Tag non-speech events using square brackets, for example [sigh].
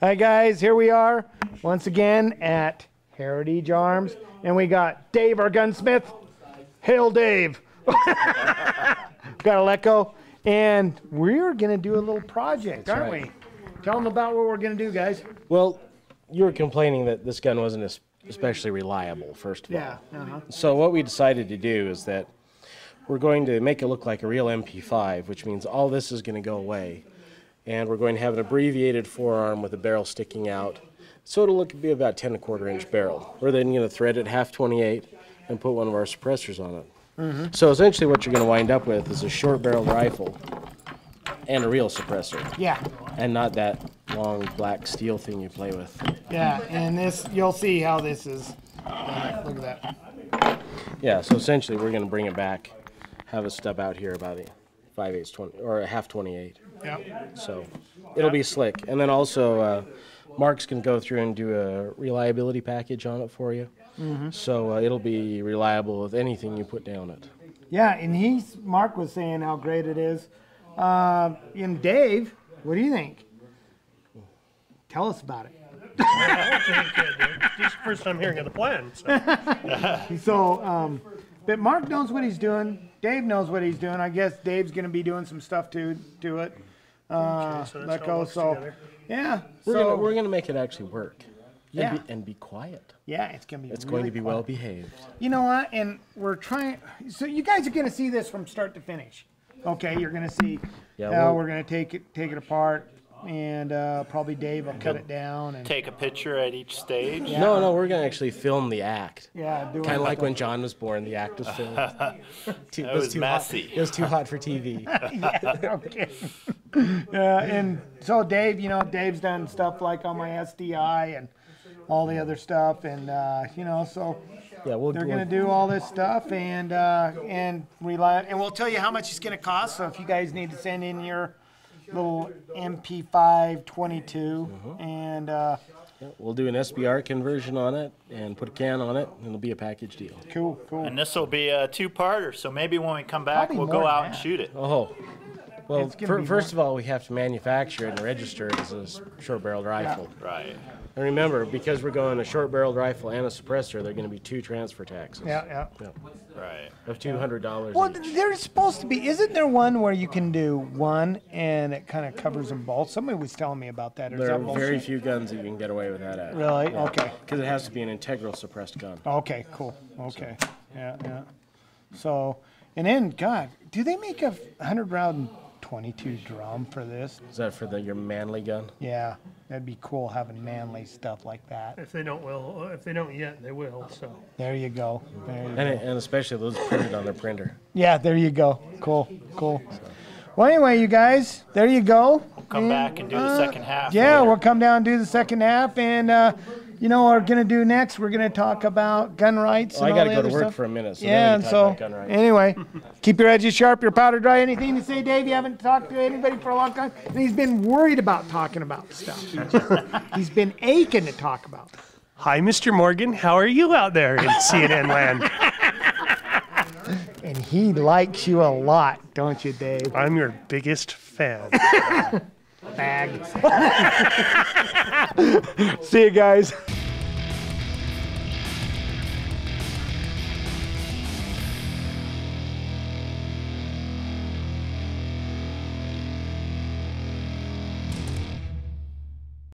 Hi guys, here we are once again at Heritage Arms, and we got Dave, our gunsmith. Hail, Dave! [laughs] got Aleko, and we're gonna do a little project, aren't right. we? Tell them about what we're gonna do, guys. Well, you were complaining that this gun wasn't especially reliable, first of all. Yeah. Uh-huh. So what we decided to do is that we're going to make it look like a real MP5, which means all this is going to go away, and we're going to have an abbreviated forearm with a barrel sticking out. So it'll look be about 10 and a quarter inch barrel. We're then going to thread it half 28 and put one of our suppressors on it. Mm -hmm. So essentially what you're going to wind up with is a short-barrel rifle and a real suppressor. Yeah. And not that long black steel thing you play with. Yeah, and this, you'll see how this is. Uh, look at that. Yeah, so essentially we're going to bring it back, have a stub out here about the 5 8 20, or a half 28. Yeah. So it'll be slick. And then also, uh, Mark's going to go through and do a reliability package on it for you. Mm-hmm. So uh, it'll be reliable with anything you put down it. Yeah, and he's Mark was saying how great it is. Uh, and Dave, what do you think? Tell us about it. This first time hearing of the plan. So, [laughs] so um, but Mark knows what he's doing. Dave knows what he's doing. I guess Dave's going to be doing some stuff to do it. Uh, so that's let go. So, together. yeah. We're so, gonna we're gonna make it actually work. Yeah. And be, and be quiet. yeah, it's going to be. It's really going to be well behaved. You know what? And we're trying. So you guys are going to see this from start to finish. Okay, you're going to see Yeah, how we'll- we're going to take it take it apart, and uh, probably Dave will cut it down and Take a picture at each stage. No, no, we're gonna actually film the act. yeah, Kind of like when John was born, the act was filmed. [laughs] Too- it was too messy. Hot. It was too hot for TV. [laughs] yeah, okay. yeah, and so Dave, you know, Dave's done stuff like on my SDI and all the other stuff, and uh, you know, so Yeah, we'll. they're we'll- gonna do all this stuff and uh, and rely, and we'll tell you how much it's gonna cost. So if you guys need to send in your little MP5 22, and uh, We'll do an SBR conversion on it and put a can on it, and it'll be a package deal. cool, cool. And this will be a two-parter, so maybe when we come back, Probably we'll more go than out and that. shoot it. Oh, well, It's gonna fir- be first of all, we have to manufacture it and register it as a short-barreled rifle. Right. And remember, because we're going a short-barreled rifle and a suppressor, there are going to be two transfer taxes Yeah, yeah. Yeah. Right. of two hundred dollars Well, each. there's supposed to be. Isn't there one where you can do one and it kind of covers them both? Somebody was telling me about that. Or There are very few guns that you can get away with that at. Really? Okay. Because it has to be an integral suppressed gun. Okay. Cool. Okay. Yeah. Yeah. So, and then, God, do they make a hundred round 22 drum for this? Is that for the your manly gun? Yeah, that'd be cool having manly stuff like that. If they don't will, if they don't yet, they will, so. There you go. There you And, go. it, and especially those printed on their printer. Yeah, there you go. Cool. Cool. Well, anyway, you guys, there you go. We'll come back and do the second half. Yeah, later. we'll come down and do the second half, and uh, you know what we're gonna do next? We're gonna talk about gun rights. Oh, well, I and got all to the go to work stuff. for a minute. So yeah, and so talk about gun rights. anyway, keep your edges sharp, your powder dry. Anything to say, Dave? You haven't talked to anybody for a long time, and he's been worried about talking about stuff. He [laughs] just, he's been aching to talk about. Hi, Mr. Morgan. How are you out there in [laughs] CNN land? And he likes you a lot, don't you, Dave? I'm your biggest fan. [laughs] Bag. [laughs] See you guys.